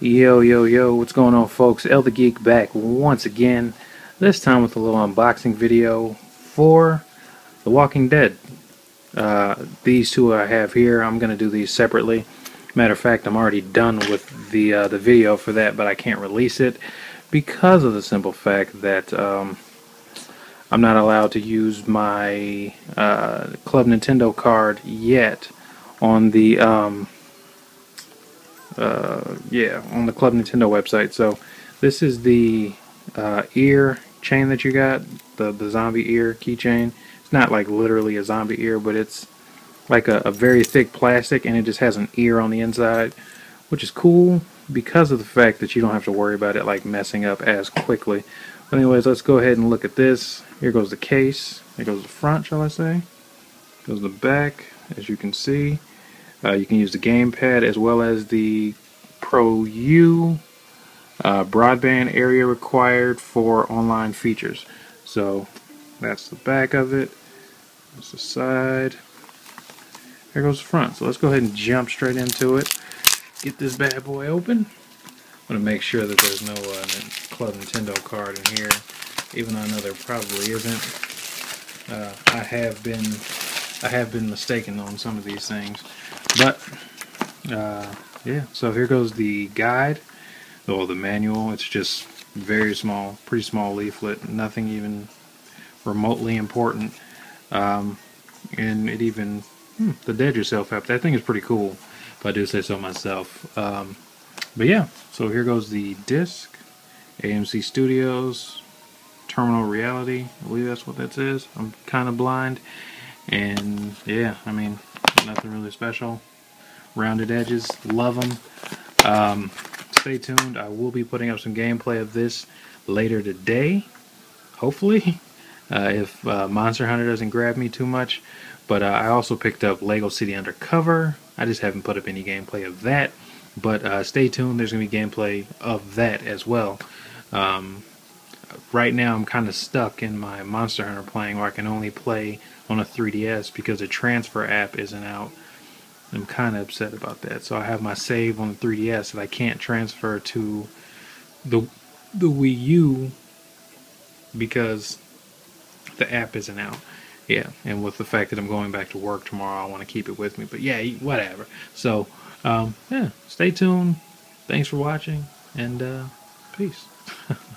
Yo, yo, yo, what's going on, folks? EL The Geek back once again, this time with a little unboxing video for The Walking Dead. Uh, these two I have here, I'm going to do these separately. Matter of fact, I'm already done with the, uh, the video for that, but I can't release it because of the simple fact that um, I'm not allowed to use my uh, Club Nintendo card yet on the... Um, uh, yeah, on the Club Nintendo website. So this is the uh, ear chain that you got, the the zombie ear keychain. It's not like literally a zombie ear, but it's like a, a very thick plastic, and it just has an ear on the inside, which is cool because of the fact that you don't have to worry about it like messing up as quickly. But anyways, let's go ahead and look at this. Here goes the case. Here goes the front, shall I say? Goes the back, as you can see. Uh, you can use the gamepad as well as the Pro U uh, broadband area required for online features. So that's the back of it. That's the side. There goes the front. So let's go ahead and jump straight into it. Get this bad boy open. I'm going to make sure that there's no uh, Club Nintendo card in here, even though I know there probably isn't. Uh, I have been I have been mistaken on some of these things. But, uh, yeah, so here goes the guide, or the manual. It's just very small, pretty small leaflet, nothing even remotely important. Um, and it even, hmm, the Dead Yourself app, that thing is pretty cool, if I do say so myself. Um, but yeah, so here goes the disc, AMC Studios, Terminal Reality, I believe that's what that says. I'm kind of blind. And yeah, I mean, nothing really special. Rounded edges, love them. Um, stay tuned. I will be putting up some gameplay of this later today, hopefully, uh, if uh, Monster Hunter doesn't grab me too much. But uh, I also picked up Lego City Undercover. I just haven't put up any gameplay of that. But uh, stay tuned. There's going to be gameplay of that as well. Um, right now, I'm kind of stuck in my Monster Hunter playing where I can only play on a 3DS because the transfer app isn't out. I'm kind of upset about that. So I have my save on the 3DS that I can't transfer to the the Wii U because the app isn't out. Yeah, and with the fact that I'm going back to work tomorrow, I want to keep it with me. But yeah, whatever. So um, yeah, stay tuned. Thanks for watching, and uh, peace.